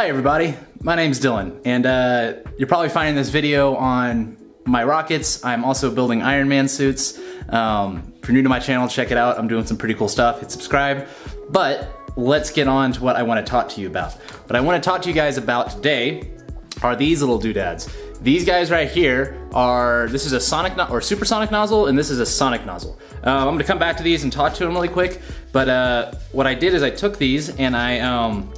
Hi everybody, my name's Dylan, and uh, you're probably finding this video on my rockets. I'm also building Iron Man suits. Um, if you're new to my channel, check it out. I'm doing some pretty cool stuff. Hit subscribe. But let's get on to what I want to talk to you about. What I want to talk to you guys about today are these little doodads. These guys right here are, this is a sonic no or supersonic nozzle and this is a sonic nozzle. Uh, I'm gonna come back to these and talk to them really quick, but uh, what I did is I took these and I, um,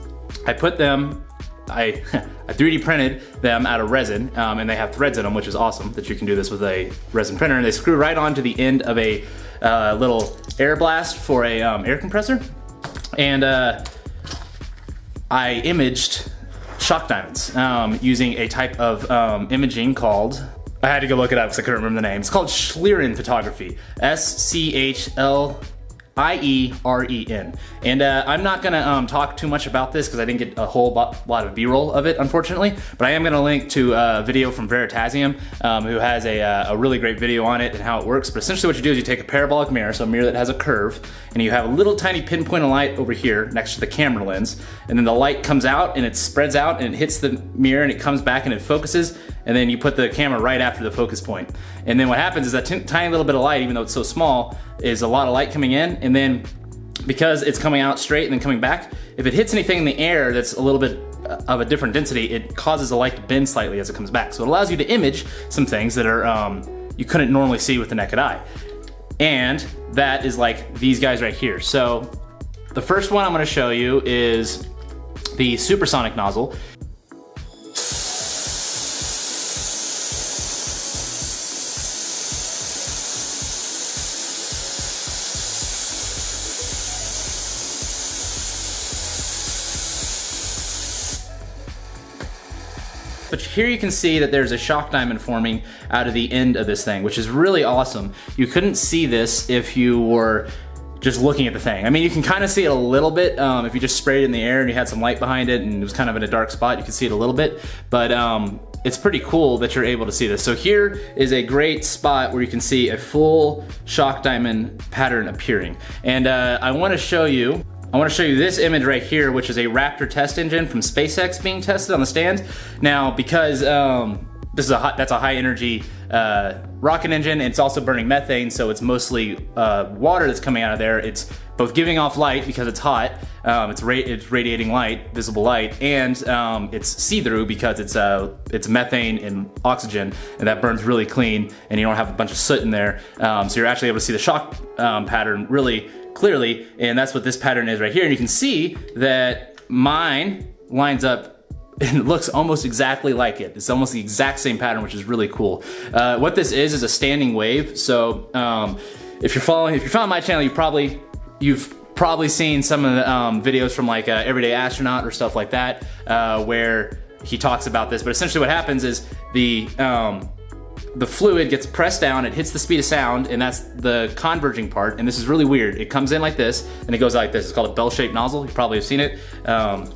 I put them I, I 3D printed them out of resin, um, and they have threads in them, which is awesome that you can do this with a resin printer. And they screw right onto the end of a uh, little air blast for a um, air compressor. And uh, I imaged shock diamonds um, using a type of um, imaging called I had to go look it up because I couldn't remember the name. It's called Schlieren photography. S C H L I-E-R-E-N. And uh, I'm not gonna um, talk too much about this because I didn't get a whole lot of B-roll of it, unfortunately, but I am gonna link to a video from Veritasium, um, who has a, uh, a, really great video on it and how it works. But essentially what you do is you take a parabolic mirror, so a mirror that has a curve, and you have a little tiny pinpoint of light over here next to the camera lens, and then the light comes out and it spreads out and it hits the mirror and it comes back and it focuses, and then you put the camera right after the focus point. And then what happens is that tiny little bit of light, even though it's so small, is a lot of light coming in, and then because it's coming out straight and then coming back, if it hits anything in the air that's a little bit of a different density, it causes the light to bend slightly as it comes back. So it allows you to image some things that are um, you couldn't normally see with the naked eye. And that is like these guys right here. So the first one I'm gonna show you is the supersonic nozzle. Here you can see that there's a shock diamond forming out of the end of this thing, which is really awesome. You couldn't see this if you were just looking at the thing. I mean, you can kind of see it a little bit um, if you just sprayed it in the air and you had some light behind it and it was kind of in a dark spot, you can see it a little bit. But um, it's pretty cool that you're able to see this. So here is a great spot where you can see a full shock diamond pattern appearing. And uh, I wanna show you I wanna show you this image right here, which is a Raptor test engine from SpaceX being tested on the stand. Now, because um, this is a hot, that's a high energy uh, rocket engine. It's also burning methane, so it's mostly uh, water that's coming out of there. It's both giving off light because it's hot, um, it's, ra it's radiating light, visible light, and um, it's see-through because it's uh, it's methane and oxygen, and that burns really clean, and you don't have a bunch of soot in there. Um, so you're actually able to see the shock um, pattern really clearly, and that's what this pattern is right here. And you can see that mine lines up and looks almost exactly like it. It's almost the exact same pattern, which is really cool. Uh, what this is is a standing wave. So um, if you're following, if you're following my channel, you probably you've probably seen some of the um, videos from like uh, Everyday Astronaut or stuff like that, uh, where he talks about this. But essentially, what happens is the um, the fluid gets pressed down, it hits the speed of sound, and that's the converging part. And this is really weird. It comes in like this, and it goes like this. It's called a bell-shaped nozzle. You probably have seen it. Um,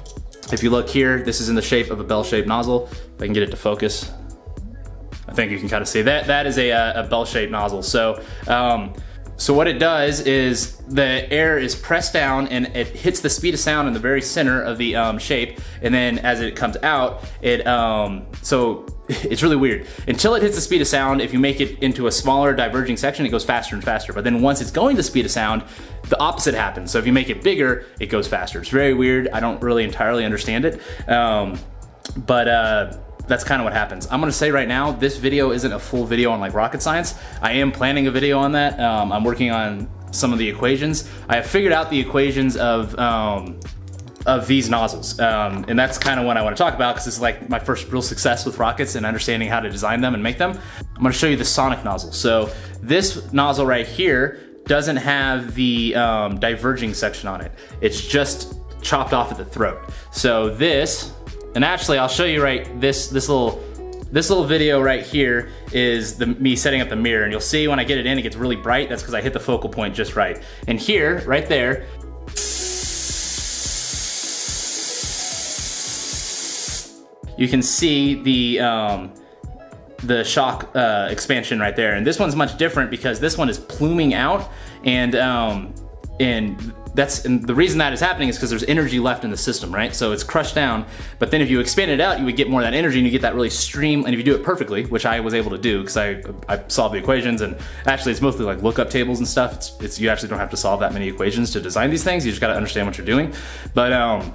if you look here, this is in the shape of a bell-shaped nozzle. If I can get it to focus, I think you can kind of see that. That is a, uh, a bell-shaped nozzle. So, um, so what it does is the air is pressed down and it hits the speed of sound in the very center of the um, shape, and then as it comes out, it um, so it's really weird. Until it hits the speed of sound, if you make it into a smaller diverging section, it goes faster and faster. But then once it's going the speed of sound, the opposite happens. So if you make it bigger, it goes faster. It's very weird. I don't really entirely understand it. Um, but uh, that's kind of what happens. I'm gonna say right now, this video isn't a full video on like rocket science. I am planning a video on that. Um, I'm working on some of the equations. I have figured out the equations of um, of these nozzles. Um, and that's kind of what I want to talk about because this is like my first real success with rockets and understanding how to design them and make them. I'm going to show you the sonic nozzle. So this nozzle right here doesn't have the um, diverging section on it. It's just chopped off at the throat. So this, and actually I'll show you right, this, this little this little video right here is the, me setting up the mirror and you'll see when I get it in, it gets really bright. That's because I hit the focal point just right. And here, right there, you can see the um, the shock uh, expansion right there. And this one's much different because this one is pluming out and um, and that's and the reason that is happening is because there's energy left in the system, right? So it's crushed down, but then if you expand it out, you would get more of that energy and you get that really stream, and if you do it perfectly, which I was able to do because I, I solved the equations and actually it's mostly like lookup tables and stuff. It's, it's, you actually don't have to solve that many equations to design these things. You just got to understand what you're doing. But um,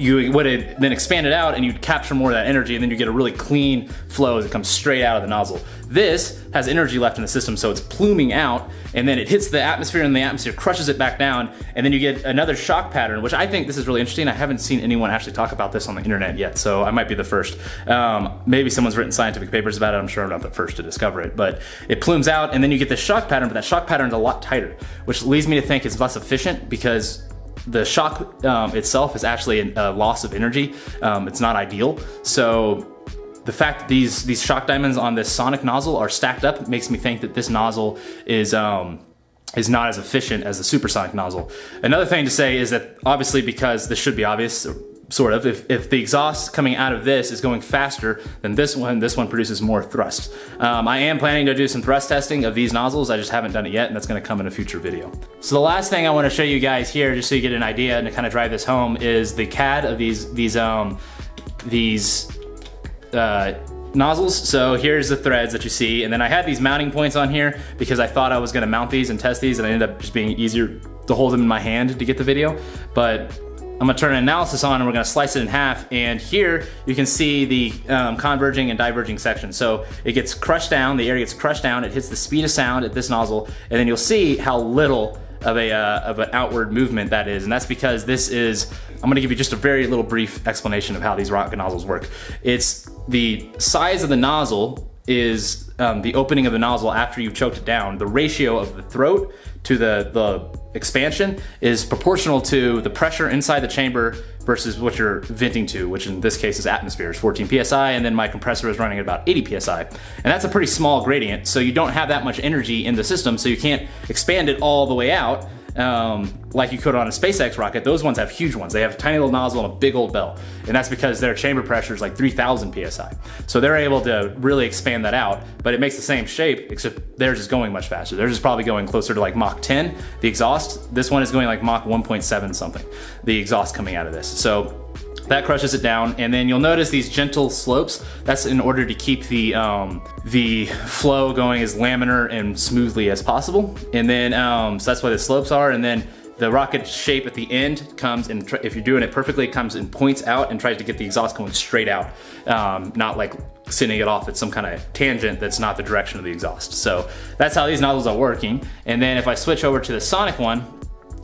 you would then expand it out and you'd capture more of that energy and then you get a really clean flow as it comes straight out of the nozzle. This has energy left in the system so it's pluming out and then it hits the atmosphere and the atmosphere crushes it back down and then you get another shock pattern which I think this is really interesting. I haven't seen anyone actually talk about this on the internet yet so I might be the first. Um, maybe someone's written scientific papers about it. I'm sure I'm not the first to discover it but it plumes out and then you get this shock pattern but that shock pattern is a lot tighter which leads me to think it's less efficient because the shock um, itself is actually a, loss of energy. Um, it's not ideal. So the fact that these, these shock diamonds on this sonic nozzle are stacked up makes me think that this nozzle is um, is not as efficient as the supersonic nozzle. Another thing to say is that obviously because this should be obvious, sort of. If, if the exhaust coming out of this is going faster than this one, this one produces more thrust. Um, I am planning to do some thrust testing of these nozzles. I just haven't done it yet and that's gonna come in a future video. So the last thing I wanna show you guys here, just so you get an idea and to kind of drive this home, is the CAD of these, these, um, these uh, nozzles. So here's the threads that you see. And then I had these mounting points on here because I thought I was gonna mount these and test these and I ended up just being easier to hold them in my hand to get the video. But I'm gonna turn analysis on and we're gonna slice it in half. And here you can see the um, converging and diverging section. So it gets crushed down, the air gets crushed down, it hits the speed of sound at this nozzle, and then you'll see how little of a uh, of an outward movement that is, and that's because this is. I'm to give you just a very little brief explanation of how these rocket nozzles work. It's the size of the nozzle is um, the opening of the nozzle after you've choked it down. The ratio of the throat to the, the expansion is proportional to the pressure inside the chamber versus what you're venting to, which in this case is atmosphere, is 14 psi, and then my compressor is running at about 80 psi. And that's a pretty small gradient, so you don't have that much energy in the system, so you can't expand it all the way out um, like you could on a SpaceX rocket, those ones have huge ones. They have a tiny little nozzle and a big old bell. And that's because their chamber pressure is like 3000 PSI. So they're able to really expand that out, but it makes the same shape, except theirs is going much faster. Theirs is probably going closer to like Mach 10, the exhaust. This one is going like Mach 1.7 something, the exhaust coming out of this. So that crushes it down. And then you'll notice these gentle slopes. That's in order to keep the, um, the flow going as laminar and smoothly as possible. And then, um, so that's why the slopes are. And then the rocket shape at the end comes and if you're doing it perfectly, it comes and points out and tries to get the exhaust going straight out, um, not like sending it off at some kind of tangent that's not the direction of the exhaust. So that's how these nozzles are working. And then if I switch over to the Sonic one,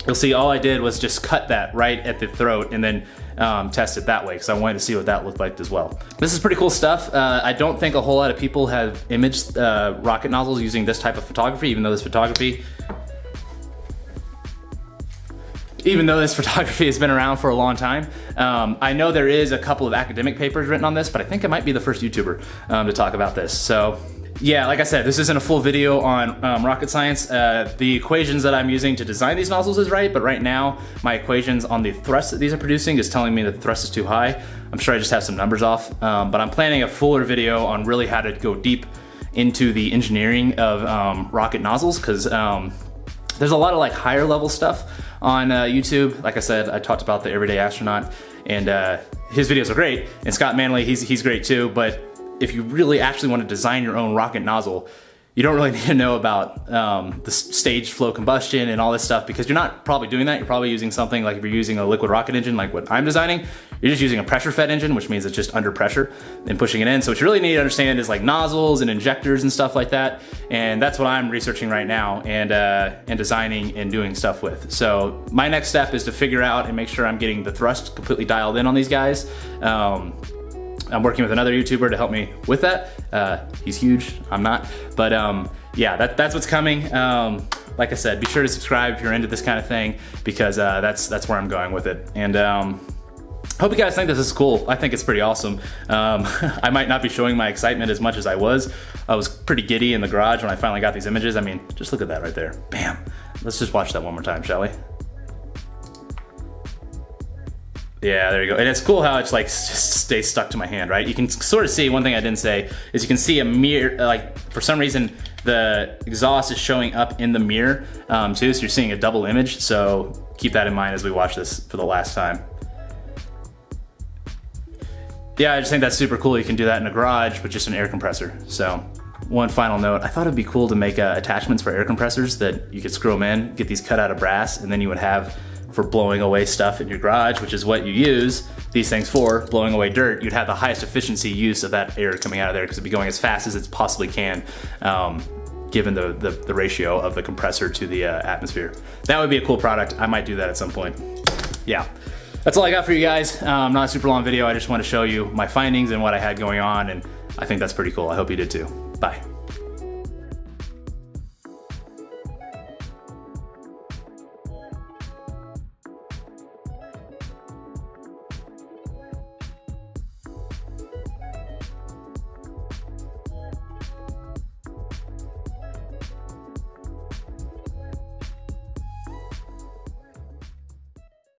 you'll see all I did was just cut that right at the throat and then um, test it that way because I wanted to see what that looked like as well. This is pretty cool stuff. Uh, I don't think a whole lot of people have imaged uh, rocket nozzles using this type of photography, even though this photography even though this photography has been around for a long time. Um, I know there is a couple of academic papers written on this, but I think I might be the first YouTuber um, to talk about this. So yeah, like I said, this isn't a full video on um, rocket science. Uh, the equations that I'm using to design these nozzles is right, but right now my equations on the thrust that these are producing is telling me that the thrust is too high. I'm sure I just have some numbers off, um, but I'm planning a fuller video on really how to go deep into the engineering of um, rocket nozzles because um, there's a lot of like higher level stuff on uh, YouTube. Like I said, I talked about the Everyday Astronaut and uh, his videos are great. And Scott Manley, he's, he's great too, but if you really actually want to design your own rocket nozzle, you don't really need to know about um, the stage flow combustion and all this stuff because you're not probably doing that. You're probably using something like if you're using a liquid rocket engine like what I'm designing, you're just using a pressure fed engine, which means it's just under pressure and pushing it in. So what you really need to understand is like nozzles and injectors and stuff like that. And that's what I'm researching right now and, uh, and designing and doing stuff with. So my next step is to figure out and make sure I'm getting the thrust completely dialed in on these guys. Um, I'm working with another YouTuber to help me with that. Uh, he's huge, I'm not. But um, yeah, that, that's what's coming. Um, like I said, be sure to subscribe if you're into this kind of thing because uh, that's that's where I'm going with it. And um, hope you guys think this is cool. I think it's pretty awesome. Um, I might not be showing my excitement as much as I was. I was pretty giddy in the garage when I finally got these images. I mean, just look at that right there. Bam. Let's just watch that one more time, shall we? Yeah, there you go. And it's cool how it's like just stays stuck to my hand, right? You can sort of see, one thing I didn't say, is you can see a mirror, like for some reason, the exhaust is showing up in the mirror um, too, so you're seeing a double image. So keep that in mind as we watch this for the last time. Yeah, I just think that's super cool. You can do that in a garage with just an air compressor. So one final note, I thought it'd be cool to make uh, attachments for air compressors that you could screw them in, get these cut out of brass, and then you would have for blowing away stuff in your garage, which is what you use these things for, blowing away dirt, you'd have the highest efficiency use of that air coming out of there because it'd be going as fast as it possibly can. Um, given the, the, the, ratio of the compressor to the uh, atmosphere. That would be a cool product. I might do that at some point. Yeah. That's all I got for you guys. Um, not a super long video. I just want to show you my findings and what I had going on, and I think that's pretty cool. I hope you did too. Bye.